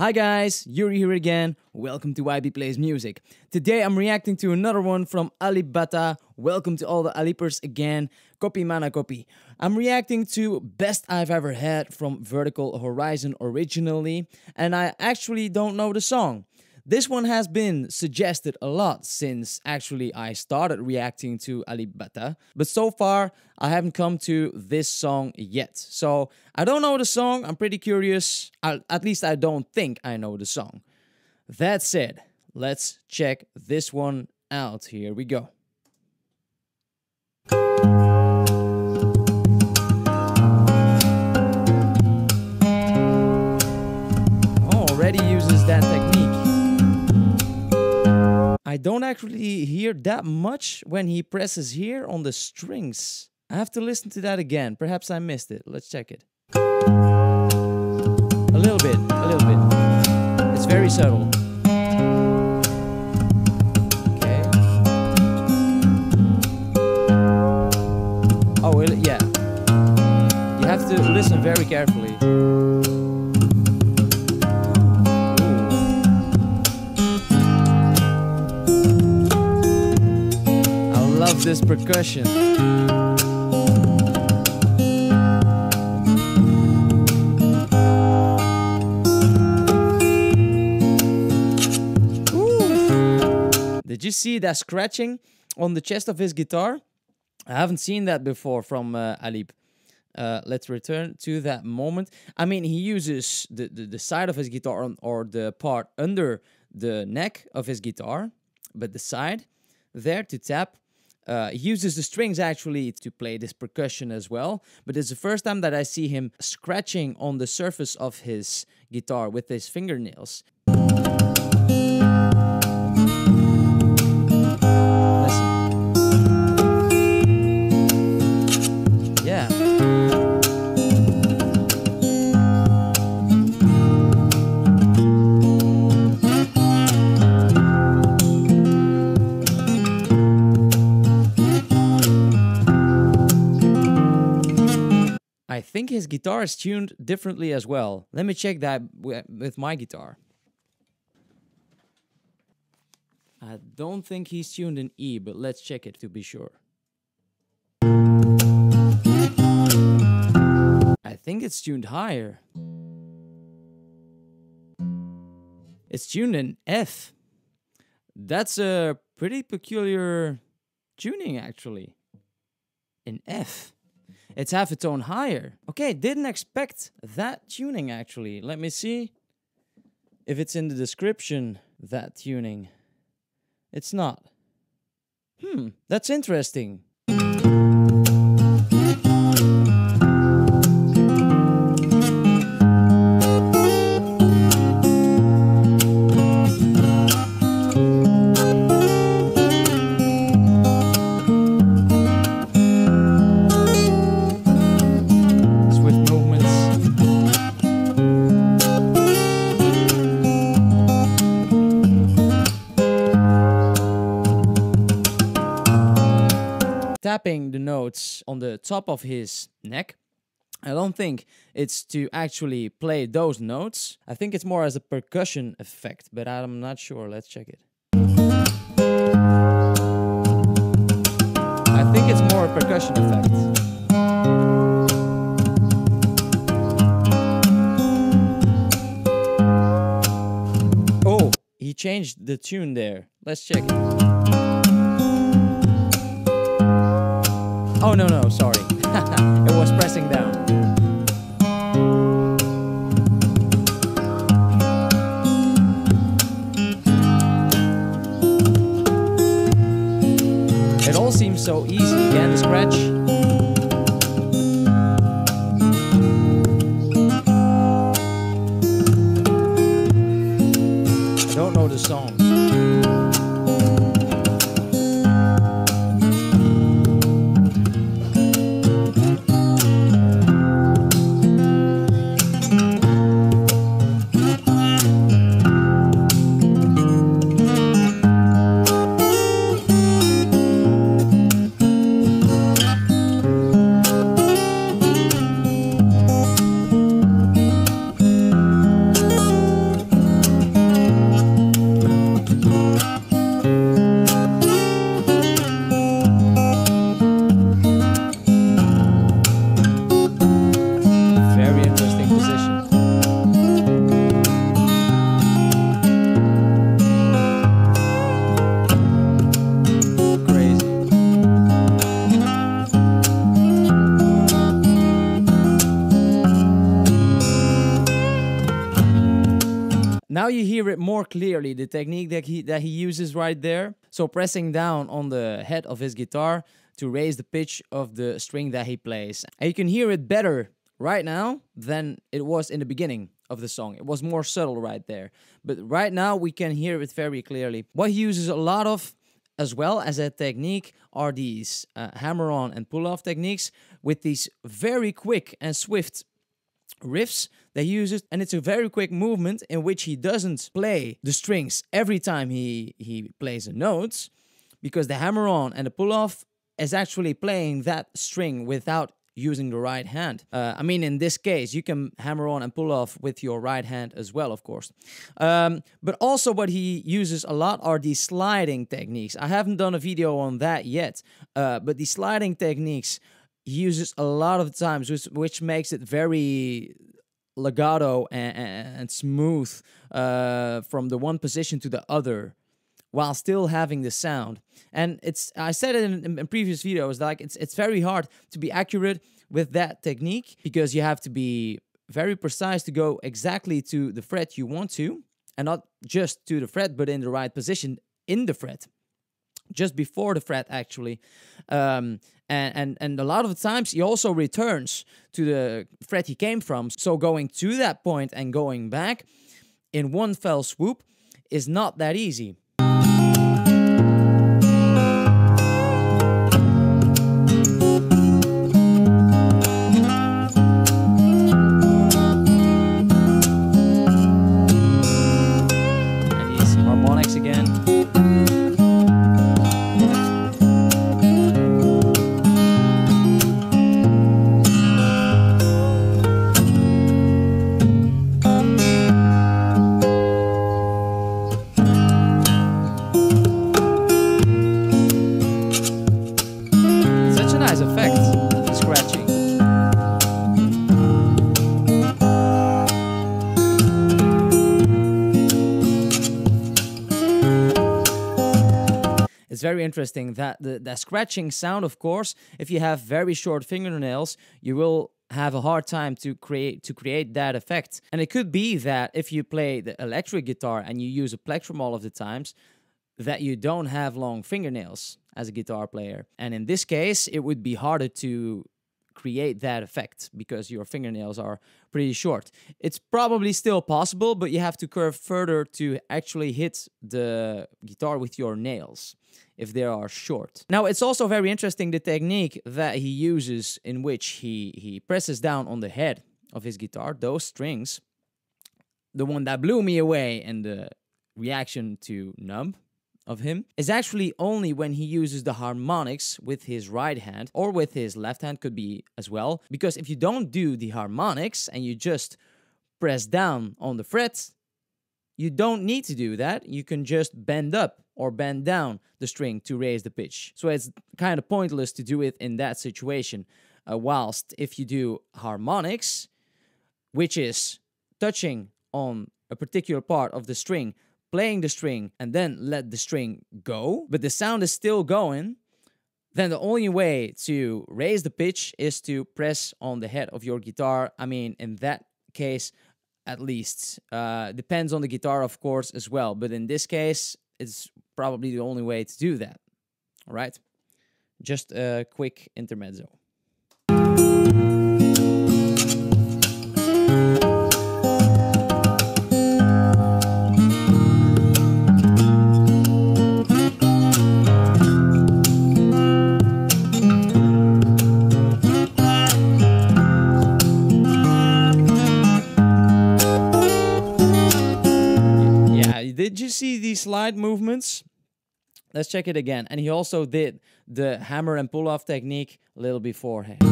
Hi guys, Yuri here again. Welcome to YB Plays Music. Today I'm reacting to another one from Alip Ba Ta. Welcome to all the Alipers again. Kopi mana kopi. I'm reacting to Best I've Ever Had from Vertical Horizon originally, and I actually don't know the song. This one has been suggested a lot since actually I started reacting to Alip Ba Ta, but so far I haven't come to this song yet. So I don't know the song, I'm pretty curious. I, at least I don't think I know the song. That said, let's check this one out. Here we go. Actually hear that much when he presses here on the strings. I have to listen to that again. Perhaps I missed it. Let's check it. A little bit, a little bit. It's very subtle. Okay. Oh, yeah. You have to listen very carefully. Percussion. Did you see that scratching on the chest of his guitar? I haven't seen that before from uh, Alip. Uh, let's return to that moment. I mean, he uses the, the, the side of his guitar on, or the part under the neck of his guitar, but the side there to tap. Uh, he uses the strings actually to play this percussion as well, but it's the first time that I see him scratching on the surface of his guitar with his fingernails. Think his guitar is tuned differently as well. Let me check that with my guitar. I don't think he's tuned in E, but let's check it to be sure. I think it's tuned higher. It's tuned in F. That's a pretty peculiar tuning, actually. In F. It's half a tone higher. Okay, didn't expect that tuning, actually. Let me see if it's in the description, that tuning. It's not. Hmm, that's interesting. Tapping the notes on the top of his neck. I don't think it's to actually play those notes. I think it's more as a percussion effect, but I'm not sure. Let's check it. I think it's more a percussion effect. Oh, he changed the tune there. Let's check it. Oh, no, no, sorry. it was pressing down. It all seems so easy. Again, scratch. Now you hear it more clearly, the technique that he that he uses right there. So pressing down on the head of his guitar to raise the pitch of the string that he plays. And you can hear it better right now than it was in the beginning of the song. It was more subtle right there. But right now we can hear it very clearly. What he uses a lot of as well as a technique are these uh, hammer on and pull off techniques with these very quick and swift riffs that he uses and it's a very quick movement in which he doesn't play the strings every time he he plays a note because the hammer on and the pull off is actually playing that string without using the right hand. Uh, I mean, in this case, you can hammer on and pull off with your right hand as well, of course. Um, but also what he uses a lot are these sliding techniques. I haven't done a video on that yet, uh, but the sliding techniques uses a lot of times, which, which makes it very legato and, and smooth uh, from the one position to the other while still having the sound. And it's I said it in, in, previous videos like it's it's very hard to be accurate with that technique because you have to be very precise to go exactly to the fret you want to and not just to the fret but in the right position in the fret just before the fret actually. Um, and, and and a lot of times he also returns to the fret he came from. So going to that point and going back in one fell swoop is not that easy it's very interesting that the, the scratching sound, of course, if you have very short fingernails, you will have a hard time to create to create that effect. And it could be that if you play the electric guitar and you use a plectrum all of the times, that you don't have long fingernails as a guitar player. And in this case, it would be harder to create that effect because your fingernails are pretty short. It's probably still possible, but you have to curve further to actually hit the guitar with your nails if they are short. Now, it's also very interesting the technique that he uses in which he, he presses down on the head of his guitar, those strings. The one that blew me away and the reaction to Numb of him is actually only when he uses the harmonics with his right hand or with his left hand could be as well because if you don't do the harmonics and you just press down on the frets you don't need to do that you can just bend up or bend down the string to raise the pitch so it's kind of pointless to do it in that situation uh, whilst if you do harmonics which is touching on a particular part of the string playing the string and then let the string go, but the sound is still going, then the only way to raise the pitch is to press on the head of your guitar. I mean, in that case, at least. Uh, depends on the guitar, of course, as well. But in this case, it's probably the only way to do that. All right? Just a quick intermezzo. Yeah, did you see these slide movements? Let's check it again. And he also did the hammer and pull off technique a little beforehand.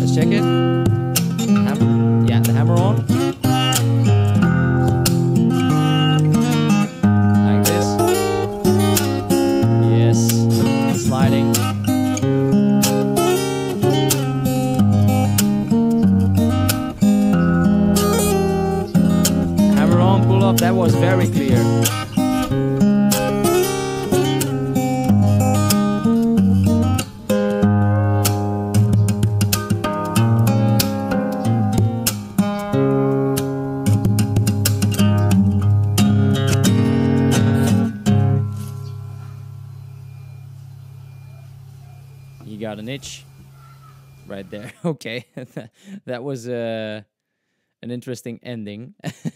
Let's check it. Hammer. Yeah, the hammer on. that was very clear. You got an itch right there. Okay, that was uh, an interesting ending.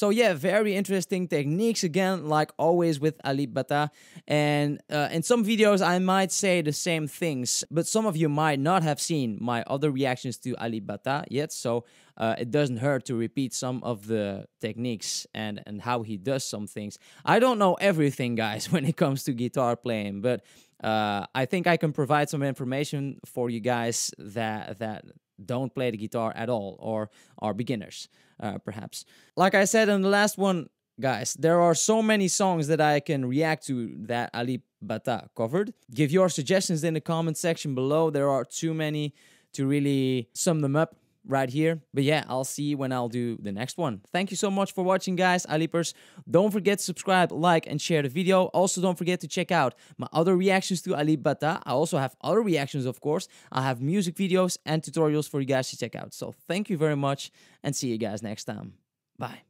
so yeah, very interesting techniques again, like always with Alip Ba Ta. And uh, in some videos, I might say the same things, but some of you might not have seen my other reactions to Alip Ba Ta yet. So uh, it doesn't hurt to repeat some of the techniques and and how he does some things. I don't know everything, guys, when it comes to guitar playing, but uh, I think I can provide some information for you guys that that don't play the guitar at all or are beginners, uh, perhaps. Like I said in the last one, guys, there are so many songs that I can react to that Alip Ba Ta covered. Give your suggestions in the comment section below. There are too many to really sum them up right here. But yeah, I'll see when I'll do the next one. Thank you so much for watching, guys. Alipers, don't forget to subscribe, like, and share the video. Also, don't forget to check out my other reactions to Alip Ba Ta. I also have other reactions, of course. I have music videos and tutorials for you guys to check out. So thank you very much and see you guys next time. Bye.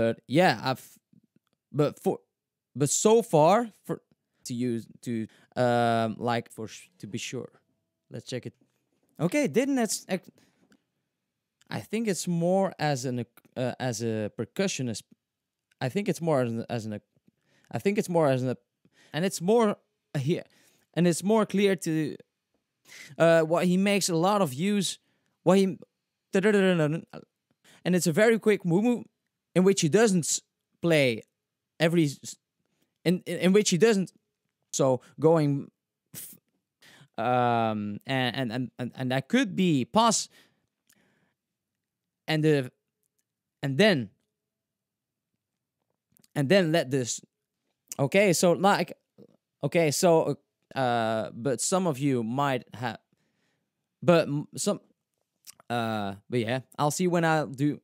But yeah, I've but for but so far for to use to um like for to be sure. Let's check it. Okay, didn't that's I think it's more as an uh, as a percussionist. I think it's more as an, as an I think it's more as an and it's more here and it's more clear to uh what he makes a lot of use what he and it's a very quick move in which he doesn't play every in in which he doesn't so going um and and and, and that could be pass and the and then and then let this okay so like okay so uh but some of you might have but some uh but yeah i'll see when i do